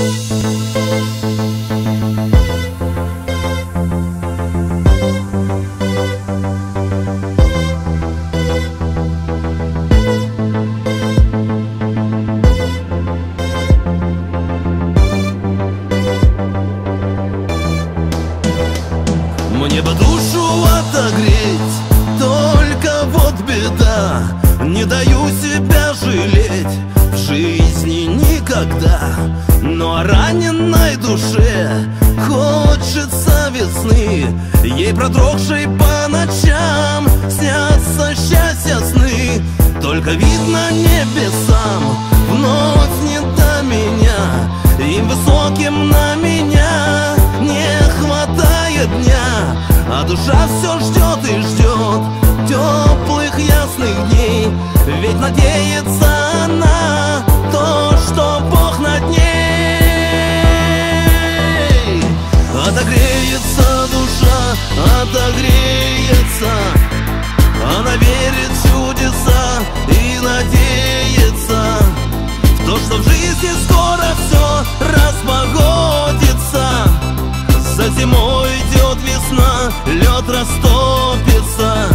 Мне бы душу отогреть, только вот беда. Не даю себя жалеть в жизни никогда. Но раненной душе хочется весны. Ей продрогшей по ночам снятся счастья сны. Только видно небесам вновь не до меня. Им высоким на меня не хватает дня. А душа все ждет и ждет теплых ясных дней. Ведь надеется она отогреется Она верит в чудеса и надеется В то, что в жизни скоро все распогодится За зимой идет весна, лед растопится.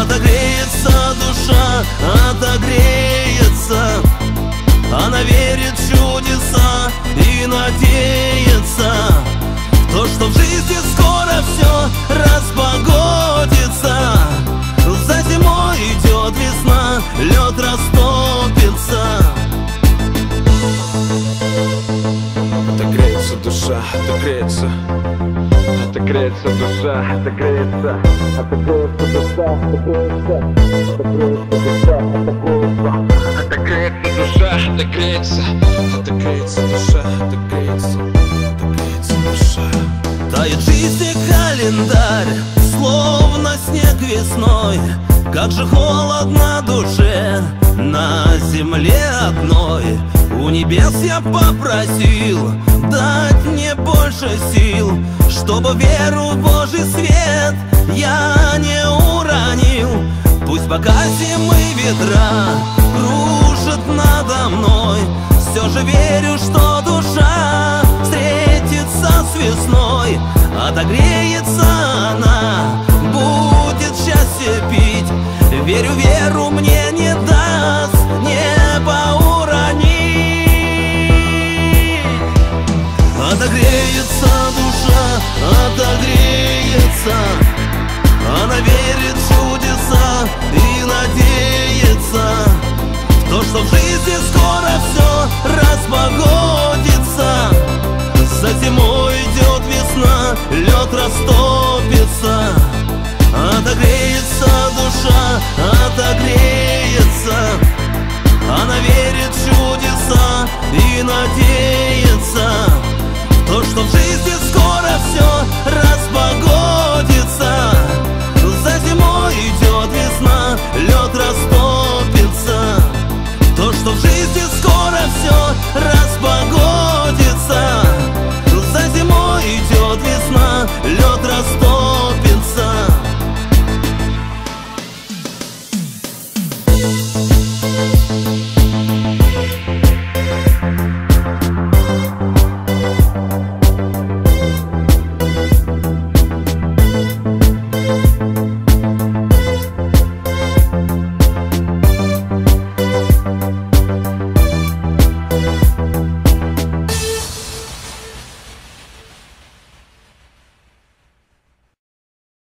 Отогреется душа, отогреется Отогреется душа, отогреется Отогреется душа, отогреется Отогреется душа, отогреется Отогреется душа, отогреется Отогреется душа, отогреется Отогреется душа Тает жизни календарь, словно снег весной. Как же холодно душе на земле одной У небес я попросил дать мне больше сил Чтобы веру в Божий свет я не уронил. Пусть пока зимы ветра кружат надо мной Все же верю, что душа встретится с весной Отогреется то, что в жизни скоро все распогодится За зимой идет весна, лед растопится. Отогреется душа, отогреется. Она верит в чудеса и надеется. То, что в жизни что в жизни скоро все разбогонится.